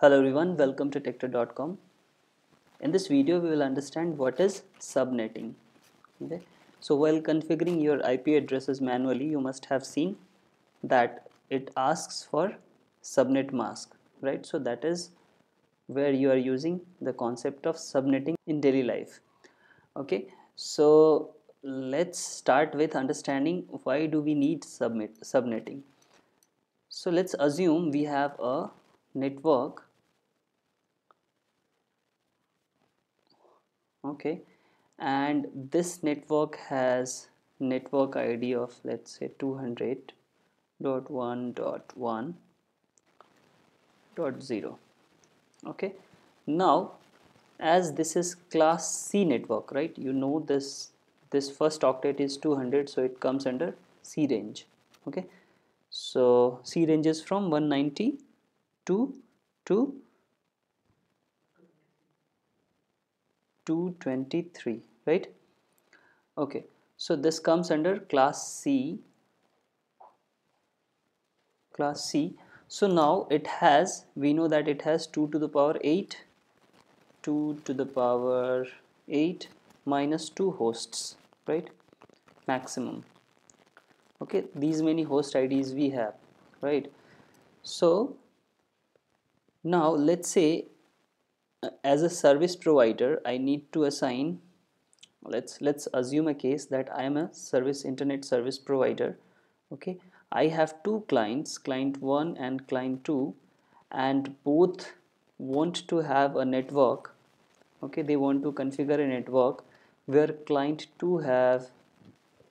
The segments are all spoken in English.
Hello everyone, welcome to Techtud.com. In this video, we will understand what is subnetting. Okay, so while configuring your IP addresses manually, you must have seen that it asks for subnet mask, right? So that is where you are using the concept of subnetting in daily life. Okay, so let's start with understanding why do we need subnet subnetting. So let's assume we have a network okay. And this network has network id of let's say 200.1.1.0 okay. Now as this is class c network right you know this this first octet is 200 so it comes under c range. Okay. So c ranges from 190 to to 223 right? Okay so this comes under class C. Class C. So now it has we know that it has 2 to the power 8 2 to the power 8 minus 2 hosts right? Maximum. Okay these many host IDs we have right? So now let's say as a service provider I need to assign let's let's assume a case that I am a service internet service provider okay? I have two clients client 1 and client 2 and both want to have a network okay? They want to configure a network where client 2 have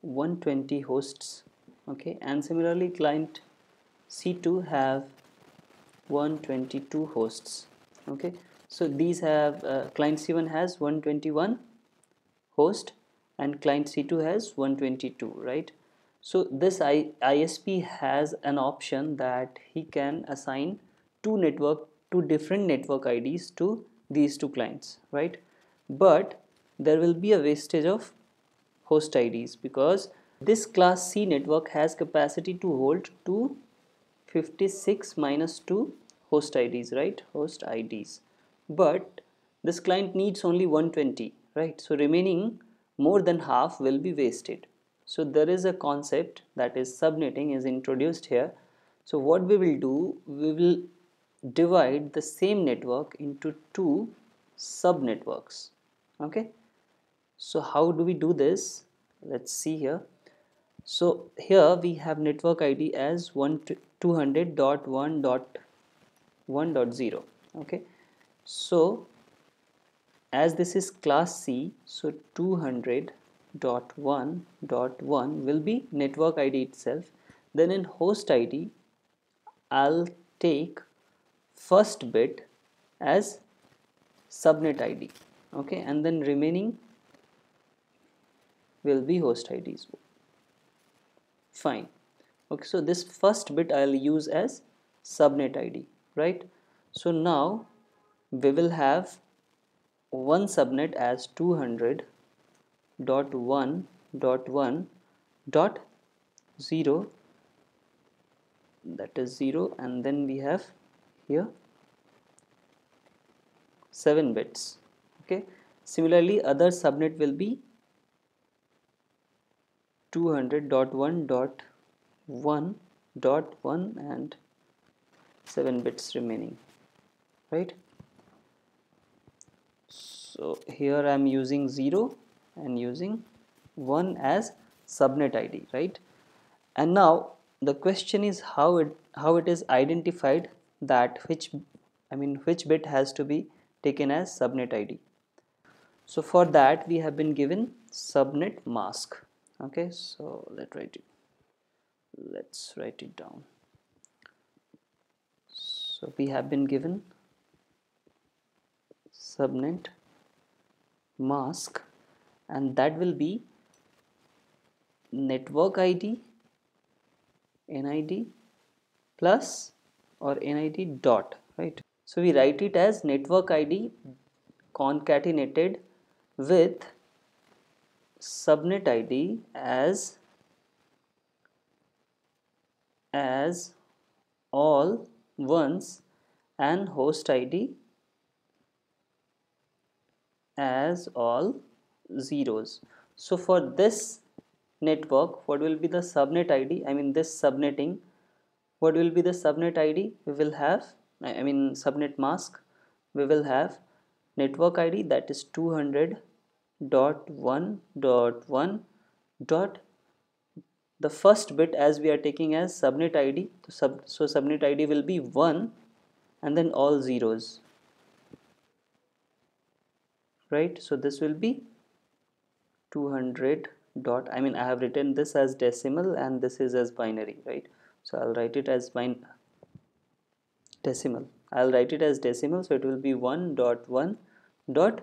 120 hosts okay? And similarly client C2 have 122 hosts okay so these have uh, client c1 has 121 host and client c2 has 122 right? So this I, isp has an option that he can assign two network two different network ids to these two clients right? But there will be a wastage of host ids because this class c network has capacity to hold 256 minus 2 host ids right? Host ids but this client needs only 120 right? So remaining more than half will be wasted. So there is a concept that is subnetting is introduced here. So what we will do we will divide the same network into two sub networks okay? So how do we do this? Let's see here. So here we have network id as 200.1.1.0 okay so as this is class C so 200.1.1 will be network ID itself. Then in host ID I'll take first bit as subnet ID okay? And then remaining will be host IDs fine. Okay so this first bit I'll use as subnet ID right? So now we will have one subnet as 200 dot 1 dot 1 dot 0 that is 0 and then we have here 7 bits. Okay. Similarly other subnet will be 200 dot 1 dot 1 dot 1 and 7 bits remaining. Right so here I'm using 0 and using 1 as subnet ID right? And now the question is how it how it is identified that which I mean which bit has to be taken as subnet ID so for that we have been given subnet mask. Okay so let's write it let's write it down. So we have been given subnet mask and that will be network ID NID plus or NID dot right? So we write it as network ID concatenated with subnet ID as as all ones and host id as all zeros. So for this network what will be the subnet id i mean this subnetting what will be the subnet id we will have i mean subnet mask. We will have network id that is 200 dot 1 dot 1 dot. The first bit as we are taking as subnet id so, sub, so subnet id will be 1 and then all zeros right? So this will be 200 dot I mean I have written this as decimal and this is as binary right? So I'll write it as bin decimal. I'll write it as decimal so it will be 1 dot 1 dot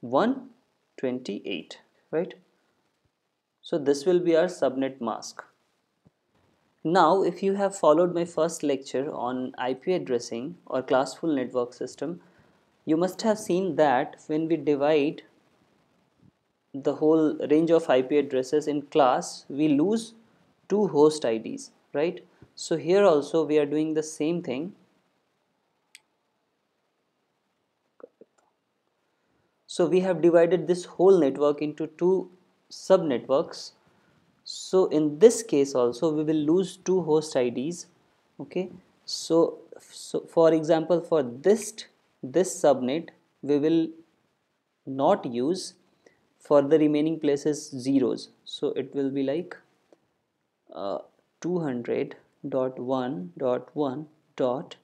128 right? So this will be our subnet mask. Now if you have followed my first lecture on IP addressing or classful network system you must have seen that when we divide the whole range of IP addresses in class we lose two host IDs right? So here also we are doing the same thing. So we have divided this whole network into two sub networks so in this case also we will lose two host IDs okay? So so for example for this this subnet we will not use for the remaining places zeros. So it will be like uh, 200 dot 1 dot 1 dot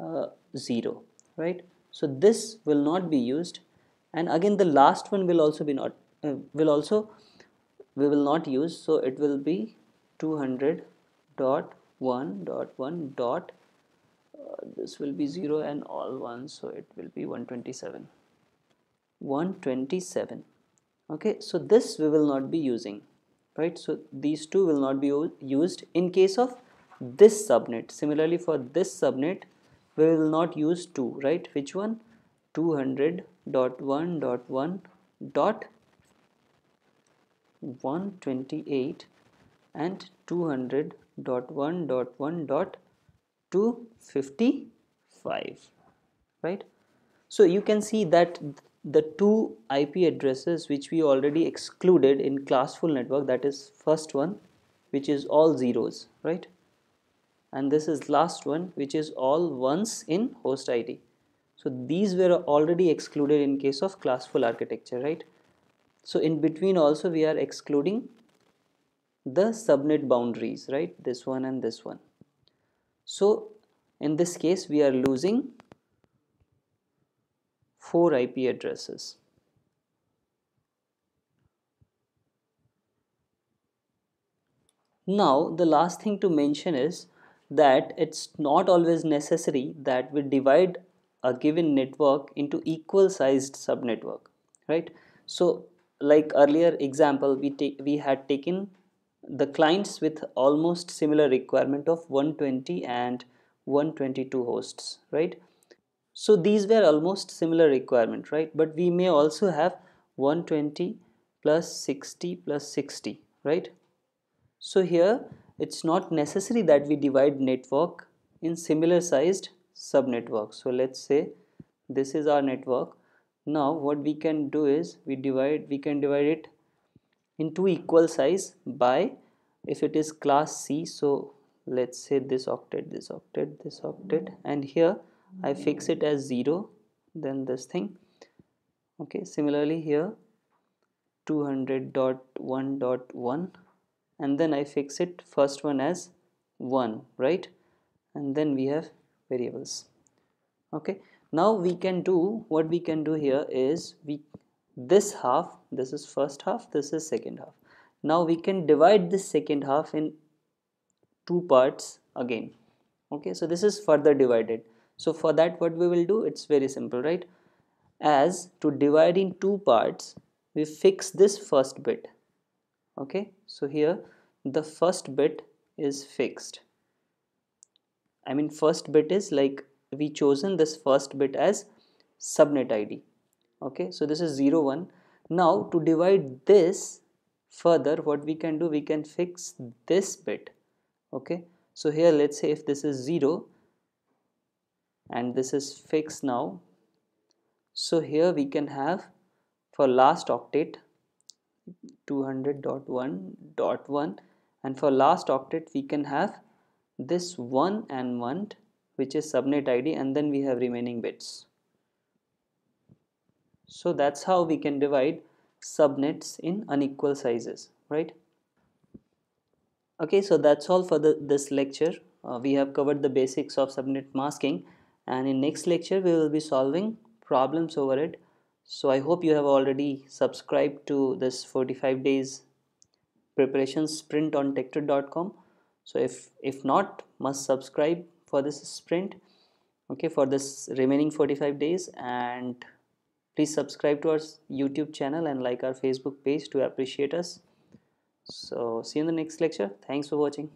uh, 0 right? So this will not be used. And again the last one will also be not uh, will also we will not use. So it will be 200 this will be 0 and all 1 so it will be 127 127 okay so this we will not be using right? So these two will not be used in case of this subnet. Similarly for this subnet we will not use 2 right? Which one? 200 dot 1 dot 1 dot 128 and 200 dot 1 dot 1 dot 255 right? So you can see that the two IP addresses which we already excluded in classful network that is first one which is all zeros right? And this is last one which is all ones in host ID so these were already excluded in case of classful architecture right? So in between also we are excluding the subnet boundaries right? This one and this one so in this case we are losing 4 IP addresses. Now the last thing to mention is that it's not always necessary that we divide a given network into equal sized subnetwork right so like earlier example we take we had taken the clients with almost similar requirement of 120 and 122 hosts right? So these were almost similar requirement right? But we may also have 120 plus 60 plus 60 right? So here it's not necessary that we divide network in similar sized subnetworks. So let's say this is our network. Now what we can do is we divide we can divide it into equal size by if it is class C so let's say this octet this octet this octet and here I fix it as 0 then this thing. Okay similarly here 200.1.1 and then I fix it first one as 1 right? And then we have variables. Okay now we can do what we can do here is we this half this is first half this is second half now we can divide this second half in two parts again. Okay so this is further divided. So for that what we will do? It's very simple right? As to divide in two parts we fix this first bit. Okay so here the first bit is fixed. I mean first bit is like we chosen this first bit as subnet ID okay so this is 0 1 now to divide this further what we can do we can fix this bit. Okay? So here let's say if this is 0 and this is fixed now. So here we can have for last octet 200.1.1 and for last octet we can have this 1 and 1 which is subnet id and then we have remaining bits. So that's how we can divide subnets in unequal sizes right? Okay so that's all for the this lecture. Uh, we have covered the basics of subnet masking. And in next lecture we will be solving problems over it. So i hope you have already subscribed to this 45 days preparation sprint on techtud.com so if if not must subscribe for this sprint. Okay for this remaining 45 days. And please subscribe to our youtube channel and like our facebook page to appreciate us. So see you in the next lecture. Thanks for watching